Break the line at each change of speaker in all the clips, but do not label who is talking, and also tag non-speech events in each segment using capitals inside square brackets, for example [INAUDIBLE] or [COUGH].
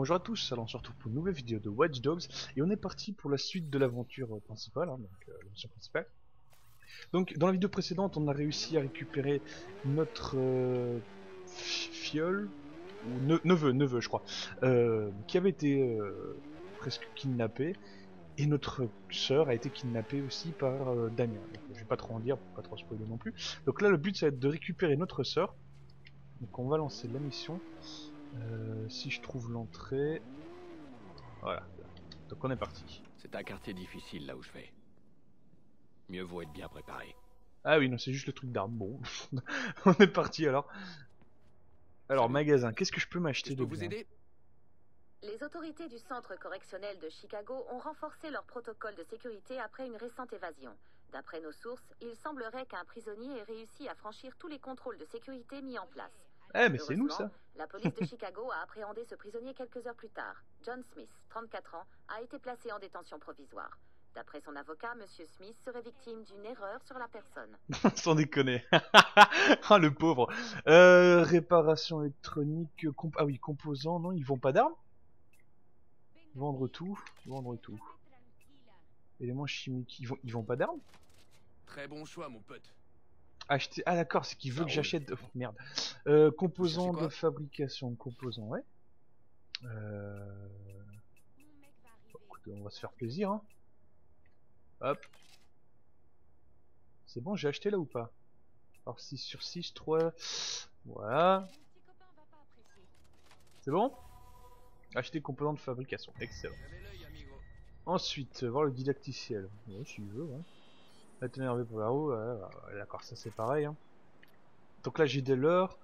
bonjour à tous, alors on se retrouve pour une nouvelle vidéo de Watch Dogs et on est parti pour la suite de l'aventure euh, principale, hein, donc euh, principale. Donc dans la vidéo précédente on a réussi à récupérer notre euh, fi- fiole, ou ne- neveu, neveu je crois, qui avait été presque kidnappé et notre sœur a été kidnappée aussi par Damien. Donc, je vais pas trop en dire pas trop spoiler non plus. Donc là le but ça va être de récupérer notre sœur. Donc on va lancer la mission. Euh, si je trouve l'entrée. Voilà. Donc on est parti.
C'est un quartier difficile là où je vais. Mieux vaut être bien préparé.
Ah oui, non, c'est juste le truc d'armes. Bon, [LAUGHS] on est parti alors. Alors,
Salut.
magasin, qu'est-ce que je peux m'acheter de
vous
bien
aider
Les autorités du centre correctionnel de Chicago ont renforcé leur protocole de sécurité après une récente évasion. D'après nos sources, il semblerait qu'un prisonnier ait réussi à franchir tous les contrôles de sécurité mis en place.
Eh, mais c'est nous ça
La police de [LAUGHS] Chicago a appréhendé ce prisonnier quelques heures plus tard. John Smith, 34 ans, a été placé en détention provisoire. D'après son avocat, M. Smith serait victime d'une erreur sur la personne. [LAUGHS]
Sans déconner. ah, [LAUGHS] le pauvre. Euh, réparation électronique. comp- ah oui, composants, non, ils vont pas d'armes? Vendre tout, vendre tout. Éléments chimiques, ils vont, ils vont pas d'armes?
Très bon choix, mon pote.
Acheter. Ah d'accord, c'est qu'il veut
Ça
que j'achète. oh, [LAUGHS] merde. Euh, composants de fabrication, composants, ouais. Euh... bon, écoutez, on va se faire plaisir. Hein. Hop. C'est bon, j'ai acheté là ou pas? Alors 6 sur 6, 3. Voilà. C'est bon? Acheter composants de fabrication, excellent. Ensuite, euh, voir le didacticiel. Ouais, s'il veut, ouais. La teneur pour la roue, d'accord, ça c'est pareil. Hein. Donc là j'ai des leurres,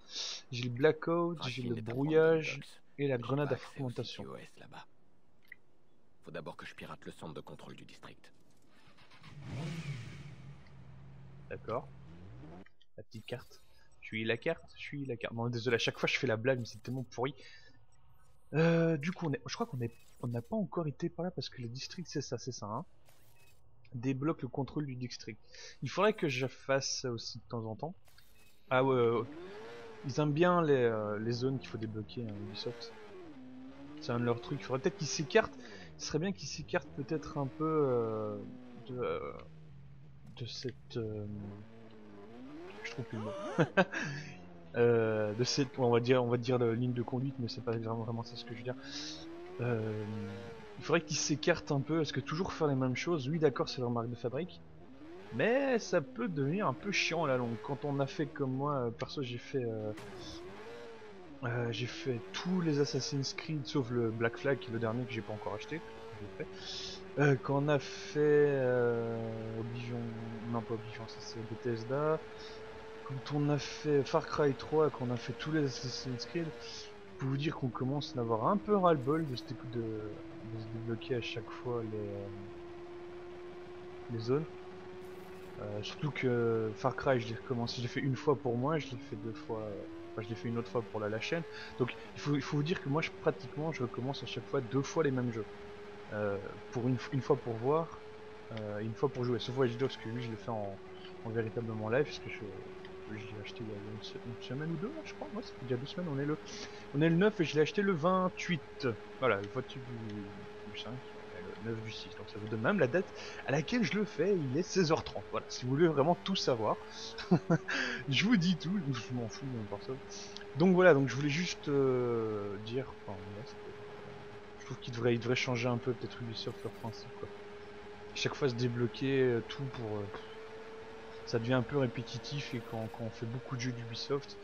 j'ai le blackout, j'ai
Rachel
le brouillage et la
J'ai
grenade à fragmentation.
Là-bas. Faut d'abord que je pirate le centre de contrôle du district.
D'accord. La petite carte. Je suis la carte, je suis la carte. Non, désolé, à chaque fois je fais la blague, mais c'est tellement pourri. Euh, du coup, on est... je crois qu'on est... on n'a pas encore été par là parce que le district c'est ça, c'est ça. Hein Débloque le contrôle du district. Il faudrait que je fasse ça aussi de temps en temps. Ah ouais, ils aiment bien les, euh, les zones qu'il faut débloquer, hein, Ubisoft. C'est un de leurs trucs. Il faudrait peut-être qu'ils s'écartent. Ce serait bien qu'ils s'écartent peut-être un peu euh, de, euh, de cette. je trouve plus le [LAUGHS] de cette, on va dire, on va dire la ligne de conduite, mais c'est pas vraiment, vraiment ça ce que je veux dire. Euh, il faudrait qu'ils s'écartent un peu, parce que toujours faire les mêmes choses, oui d'accord c'est leur marque de fabrique, mais ça peut devenir un peu chiant à la longue. Quand on a fait comme moi, euh, perso j'ai fait, euh, euh, j'ai fait tous les Assassin's Creed sauf le Black Flag, qui est le dernier que j'ai pas encore acheté. quand on a fait Oblivion, non pas Oblivion, ça c'est Bethesda. Quand on a fait Far Cry 3, quand on a fait tous les Assassin's Creed, je vous dire qu'on commence à avoir un peu ras-le-bol de, cette- de, de se débloquer à chaque fois les, euh, les zones. Euh, surtout que Far Cry, je l'ai recommencé, je l'ai fait une fois pour moi, je l'ai fait deux fois, euh, enfin je l'ai fait une autre fois pour la, la chaîne. Donc il faut, il faut vous dire que moi, je, pratiquement, je recommence à chaque fois deux fois les mêmes jeux. Euh, pour une, une fois pour voir, une fois pour jouer. Sauf Watch Dogs, que lui, je l'ai fait en, en véritablement live, puisque je, je l'ai acheté il y a une, se- une semaine ou deux, je crois. Moi, ça fait déjà deux semaines, on est le, on est le 9 et je l'ai acheté le 28. Voilà, le voiture du, du 5, et le 9 du 6. Donc ça vous donne même la date à laquelle je le fais, il est 16h30. Voilà, si vous voulez vraiment tout savoir, [LAUGHS] je vous dis tout, je m'en fous ça. Donc voilà, donc je voulais juste euh, dire, enfin, je trouve qu'il devrait, il devrait changer un peu peut-être Ubisoft leur principe quoi. Chaque fois se débloquer euh, tout pour, euh, ça devient un peu répétitif et quand, quand on fait beaucoup de jeux d'Ubisoft,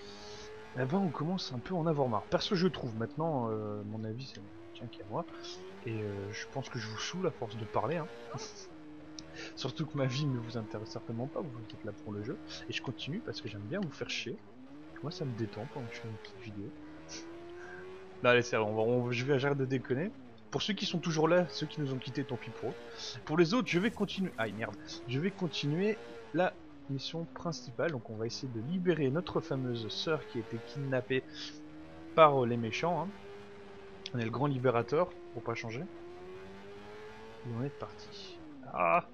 eh ben on commence un peu à en avoir marre. Perso je trouve maintenant, euh, mon avis c'est tiens qu'à moi, et euh, je pense que je vous saoule à force de parler. Hein. [LAUGHS] Surtout que ma vie ne vous intéresse certainement pas, vous êtes là pour le jeu, et je continue parce que j'aime bien vous faire chier. Moi ça me détend pendant que je fais une petite vidéo. Là allez c'est on va, on- je vais j'arrête de déconner. Pour ceux qui sont toujours là, ceux qui nous ont quittés, tant pis pour eux. Pour les autres, je vais continuer. Ah merde. Je vais continuer la mission principale. Donc on va essayer de libérer notre fameuse sœur qui a été kidnappée par euh, les méchants. hein. On est le grand libérateur, pour pas changer. Et on est parti. Ah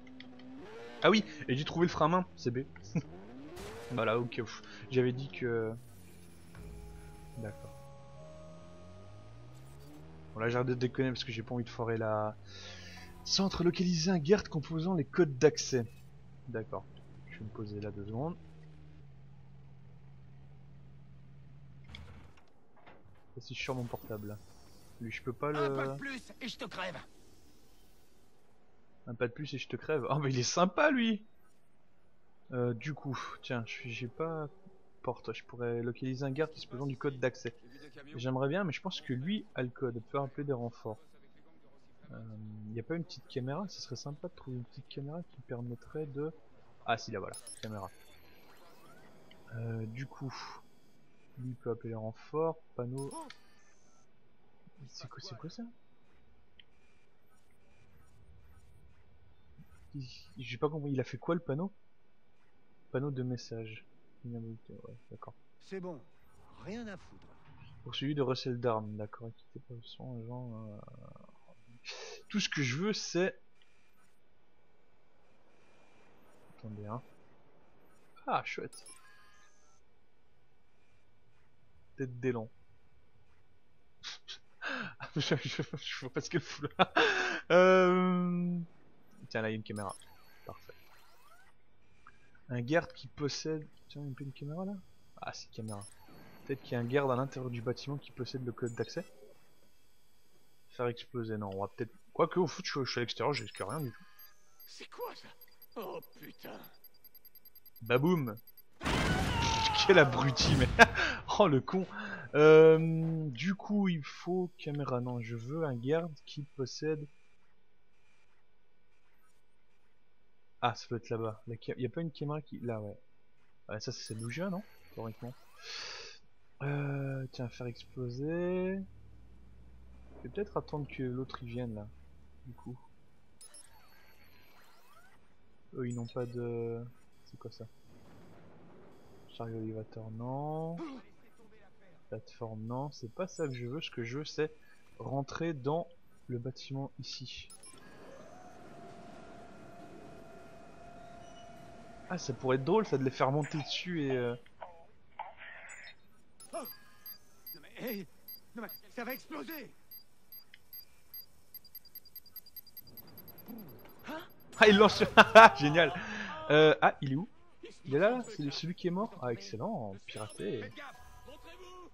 Ah oui, et j'ai trouvé le frein à main, c'est B. [LAUGHS] voilà, ok. J'avais dit que... D'accord. Bon là j'arrête de déconner parce que j'ai pas envie de foirer la... Centre localisé un garde composant les codes d'accès. D'accord. Je vais me poser là deux secondes. Et si je suis sur mon portable Lui je peux pas le...
Un pas de plus et je te crève.
Un pas de plus et je te crève. Oh mais il est sympa lui euh, Du coup, tiens, je suis- j'ai pas porte. Je pourrais localiser un garde disposant du code d'accès. J'aimerais bien, mais je pense que lui a le code. peut appeler des renforts. Il n'y a pas une petite caméra? Ce serait sympa de trouver une petite caméra qui permettrait de... Ah si, là voilà, caméra. Euh, du coup, lui peut appeler les renforts. Panneau... C'est quoi, c'est quoi ça? J'ai pas compris, il a fait quoi le panneau? Panneau de message. Ouais, d'accord.
C'est bon, rien à foutre.
Poursuivi de recel d'armes, d'accord. Par le son, agent. euh, Tout ce que je veux, c'est. Attendez, hein. Ah, chouette. Tête d'élan. [LAUGHS] je, je, je vois pas ce qu'elle fout là. [LAUGHS] Euh... Tiens, là, il y a une caméra. Parfait. Un garde qui possède. Tiens, il y a une caméra là? Ah, c'est une caméra. Peut-être qu'il y a un garde à l'intérieur du bâtiment qui possède le code d'accès. Faire exploser, non, on va peut-être. Quoique, au foot, je, je suis à l'extérieur, risque rien du tout.
C'est quoi ça? Oh putain.
Baboum Quel abruti, mais. [LAUGHS] oh le con Euh, Du coup, il faut caméra. Non, je veux un garde qui possède. Ah, ça doit être là-bas. Il y a pas une caméra qui. Là, ouais. Ah, ça, c'est viens, non? Théoriquement. Euh, tiens, faire exploser. Je vais peut-être attendre que l'autre il vienne là. Du coup. Eux ils n'ont pas de. C'est quoi ça? Chariot élévateur non. Plateforme non. C'est pas ça que je veux. Ce que je veux c'est rentrer dans le bâtiment ici. Ah ça pourrait être drôle ça de les faire monter dessus et... euh,
Non mais, hey, non mais, ça va exploser
Ah il lance sur... [LAUGHS] Génial euh, Ah il est où? Il est là, là C'est celui qui est mort? Ah excellent
Montrez-vous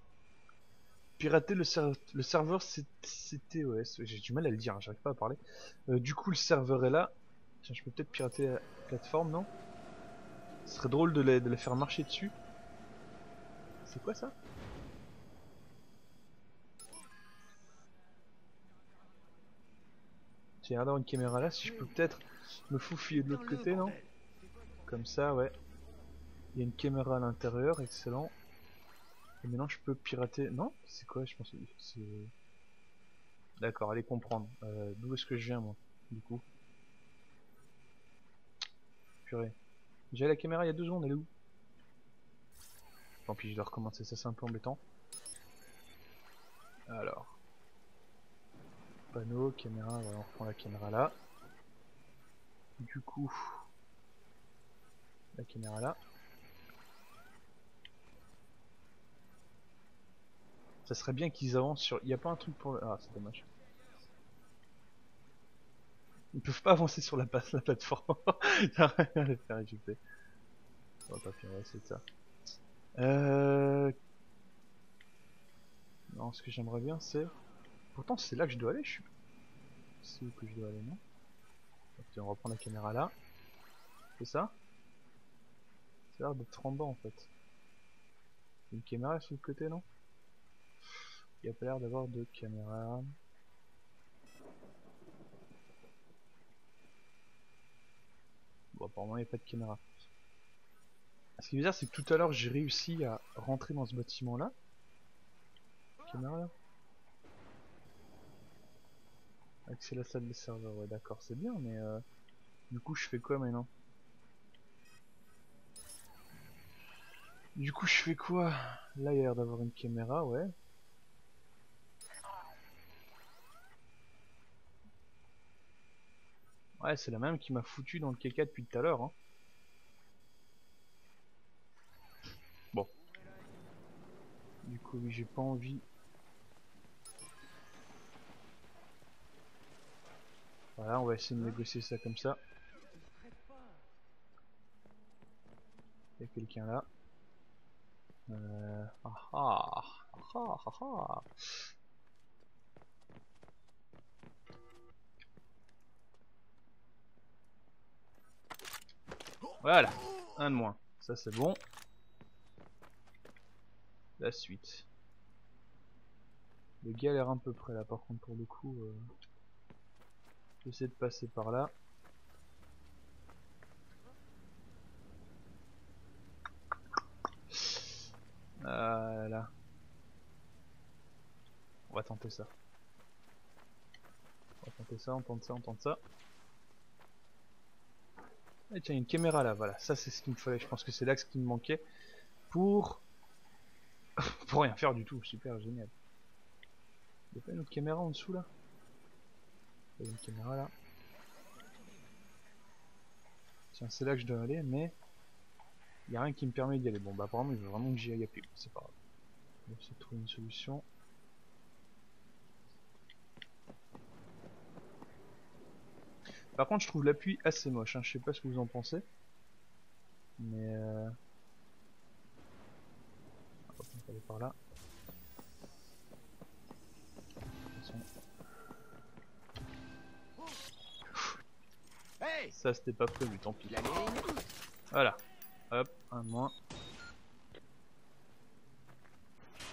Pirater le, ser- le serveur CTOS. J'ai du mal à le dire, j'arrive pas à parler. Euh, du coup, le serveur est là. Tiens, je peux peut-être pirater la plateforme, non? Ce serait drôle de les, de les faire marcher dessus. C'est quoi ça? L'air d'avoir une caméra là, si je peux peut-être me faufiler de l'autre
Dans
côté, non? Comme ça, ouais. Il y a une caméra à l'intérieur, excellent. Et maintenant je peux pirater. Non? C'est quoi Je pense que c'est. D'accord, allez comprendre. Euh, D'où est-ce que je viens moi Du coup? Purée. J'ai la caméra il y a deux secondes, elle est où? Tant pis, je dois recommencer, ça c'est un peu embêtant. Alors. Panneau, caméra, voilà, on reprend la caméra là. Du coup. La caméra là. Ça serait bien qu'ils avancent sur. Il y a pas un truc pour. Ah, c'est dommage. Ils peuvent pas avancer sur la, la plateforme. [LAUGHS] Il y a rien à les faire éjecter. Tant pis, on va essayer de ça. Euh... Non, ce que j'aimerais bien, c'est. Pourtant, c'est là que je dois aller. Je suis. C'est où que je dois aller, non Ok, on reprend la caméra là. C'est ça a l'air d'être en bas en fait. Une caméra sur le côté, non il n'y a pas l'air d'avoir de caméra. Bon, apparemment, il n'y a pas de caméra. Ce qui est bizarre, c'est que tout à l'heure, j'ai réussi à rentrer dans ce bâtiment-là. Caméra là Accès à la salle des serveurs, ouais, d'accord, c'est bien, mais euh, du coup, je fais quoi maintenant? Du coup, je fais quoi? Là, il a l'air d'avoir une caméra, ouais. Ouais, c'est la même qui m'a foutu dans le caca depuis tout à l'heure. Hein. Bon. Du coup, oui, j'ai pas envie. Voilà, on va essayer de négocier ça comme ça. Il y a quelqu'un là. Euh... Ah ah ah. Voilà, un de moins. Ça c'est bon. La suite. Le gars a l'air un peu près là par contre pour le coup. Euh... J'essaie de passer par là. Ah là. On va tenter ça. On va tenter ça, on tente ça, on tente ça. Ah tiens, une caméra là, voilà. Ça c'est ce qu'il me fallait. Je pense que c'est là ce qui me manquait. Pour... [LAUGHS] pour rien faire du tout. Super, génial. Il a pas une autre caméra en dessous là? Une caméra là. Tiens, c'est là que je dois aller, mais... Il n'y a rien qui me permet d'y aller. Bon, bah apparemment, il veut vraiment que j'y aille à pied. C'est pas grave. On va essayer de trouver une solution. Par contre, je trouve l'appui assez moche. Hein. Je sais pas ce que vous en pensez. Mais... Euh... on va aller par là. Ça c'était pas prévu, tant pis. Voilà. Hop, un moins.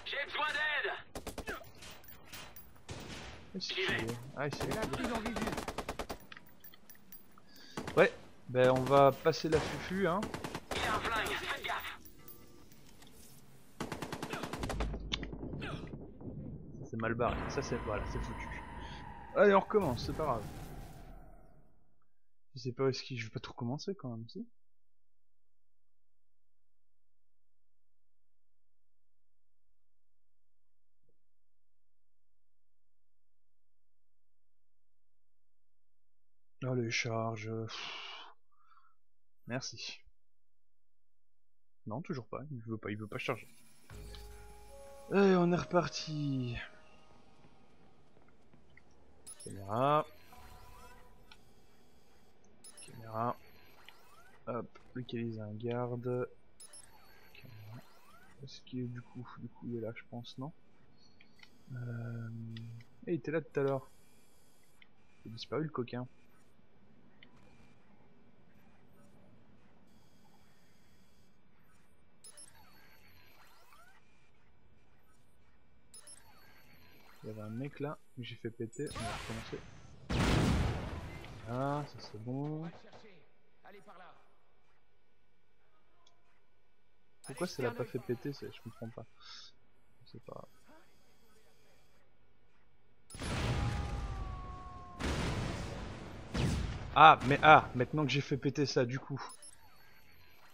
J'ai besoin d'aide
Ah, c'est Ouais, ben on va passer la fufu, hein.
Il a un flingue, faites gaffe
Ça c'est mal barré, ça c'est... Voilà, c'est foutu. Allez, on recommence, c'est pas grave. Je sais pas où est-ce qu'il... Je vais pas tout recommencer quand même, si Oh les charges. Merci. Non, toujours pas. Il veut pas, il veut pas charger. Et on est reparti. Caméra. Hop, localiser un garde. Est-ce qu'il est du coup Du coup il est là je pense, non euh... il était là tout à l'heure. Il a disparu le coquin. Il y avait un mec là que j'ai fait péter, on va recommencer. Ah, ça c'est bon. Pourquoi ça l'a pas fait péter Je comprends pas. Sais pas. Ah, mais ah, maintenant que j'ai fait péter ça, du coup.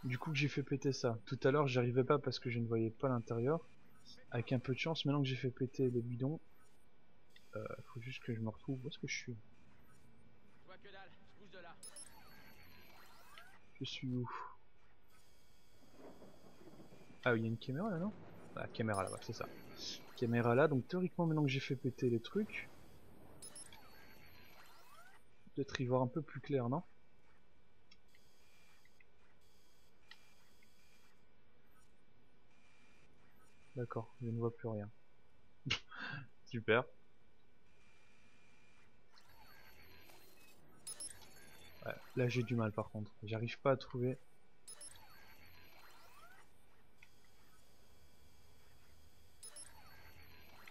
Du coup que j'ai fait péter ça. Tout à l'heure, j'arrivais pas parce que je ne voyais pas l'intérieur. Avec un peu de chance, maintenant que j'ai fait péter les bidons, euh, faut juste que je me retrouve. Où est-ce que je suis? Je suis où Ah oui, il y a une caméra là, non? Ah, caméra là-bas, c'est ça. Caméra là, donc théoriquement, maintenant que j'ai fait péter les trucs, peut-être y voir un peu plus clair, non? D'accord, je ne vois plus rien. [LAUGHS] Super. Là j'ai du mal par contre. J'arrive pas à trouver.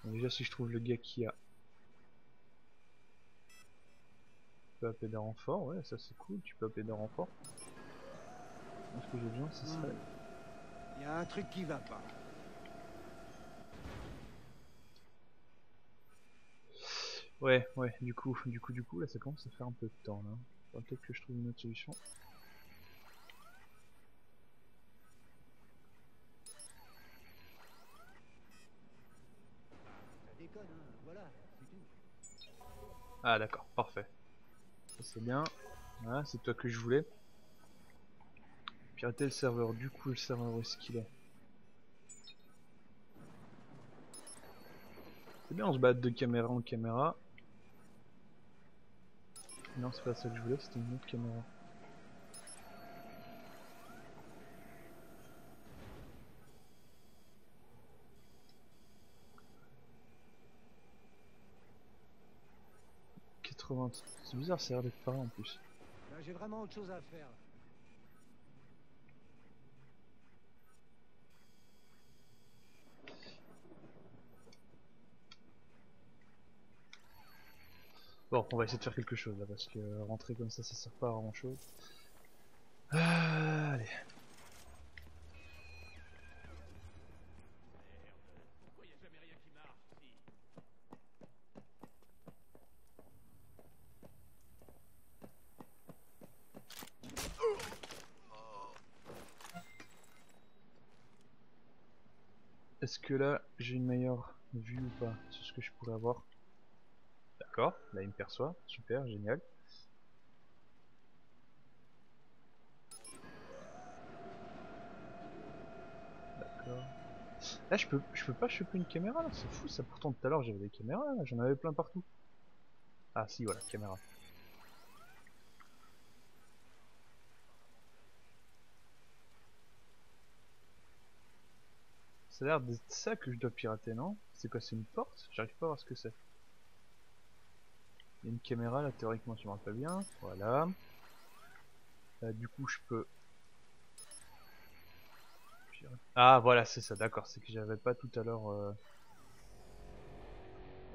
déjà si je trouve le gars qui a. Tu peux appeler des renforts, ouais ça c'est cool, tu peux appeler des renforts. Ce que j'ai besoin ce serait.
Il y a un truc qui va pas.
Ouais, ouais, du coup, du coup, du coup, là ça commence à faire un peu de temps là peut-être que je trouve une autre solution. Ah d'accord, parfait. Ça c'est bien. Voilà, c'est toi que je voulais. Pirater le serveur, du coup le serveur où est-ce qu'il est, C'est bien on se bat de caméra en caméra. Non, c'est pas ça que je voulais, c'était une autre caméra. C'est bizarre, ça a l'air d'être pareil en plus.
J'ai vraiment autre chose à faire.
Bon, on va essayer de faire quelque chose là parce que rentrer comme ça, ça sert pas à grand chose. Ah, allez. Est-ce que là j'ai une meilleure vue ou pas sur ce que je pourrais avoir? D'accord, là il me perçoit, super, génial. D'accord. Là je peux je peux pas choper une caméra là, c'est fou ça pourtant tout à l'heure j'avais des caméras j'en avais plein partout. Ah si voilà, caméra. Ça a l'air d'être ça que je dois pirater, non? C'est quoi, c'est une porte? J'arrive pas à voir ce que c'est. Il y a une caméra là, théoriquement, tu me rappelles bien. Voilà. Là, du coup, je peux... Ah, voilà, c'est ça, d'accord. C'est que j'avais pas tout à l'heure... Euh...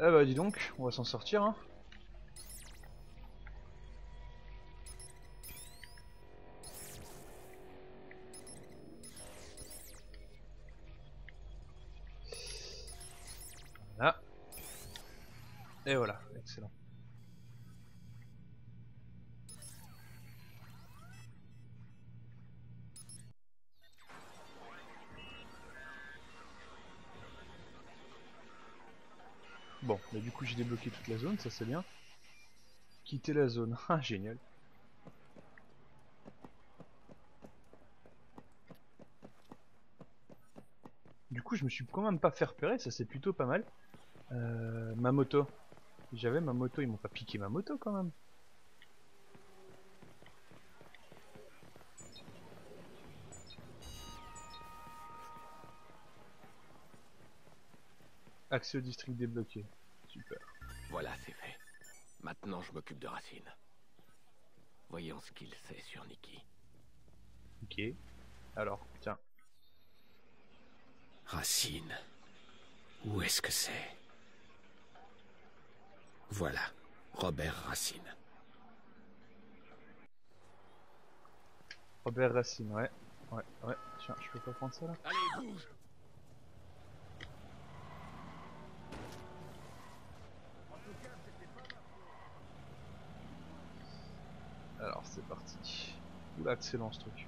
Ah bah dis donc, on va s'en sortir, hein. Et voilà, excellent. Mais du coup j'ai débloqué toute la zone, ça c'est bien. Quitter la zone, [LAUGHS] ah génial. Du coup je me suis quand même pas fait repérer, ça c'est plutôt pas mal. Euh, ma moto, j'avais ma moto, ils m'ont pas piqué ma moto quand même. Accès au district débloqué. Super.
Voilà, c'est fait. Maintenant, je m'occupe de Racine. Voyons ce qu'il sait sur Nikki.
Ok. Alors, tiens.
Racine. Où est-ce que c'est? Voilà, Robert Racine.
Robert Racine, ouais. Ouais, ouais. Tiens, je peux pas prendre ça là?
Allez, bouge
Alors, c'est parti. Oula, excellent ce truc.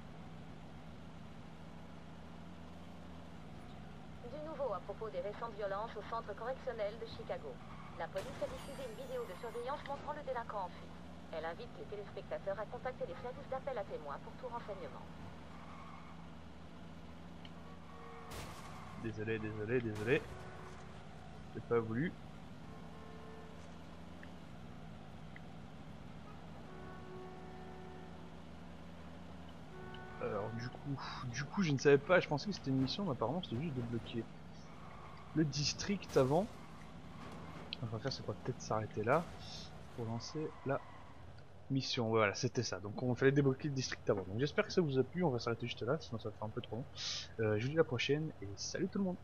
Du nouveau à propos des récentes violences au centre correctionnel de Chicago. La police a diffusé une vidéo de surveillance montrant le délinquant en fuite. Elle invite les téléspectateurs à contacter les services d'appel à témoins pour tout renseignement.
Désolé, désolé, désolé. J'ai pas voulu. Du coup, je ne savais pas, je pensais que c'était une mission, mais apparemment c'était juste de bloquer le district avant on va faire c'est quoi peut-être s'arrêter là pour lancer la mission. Voilà, c'était ça. Donc on fallait débloquer le district avant. Donc j'espère que ça vous a plu. On va s'arrêter juste là, sinon ça va faire un peu trop long. Euh, je vous dis à la prochaine et salut tout le monde.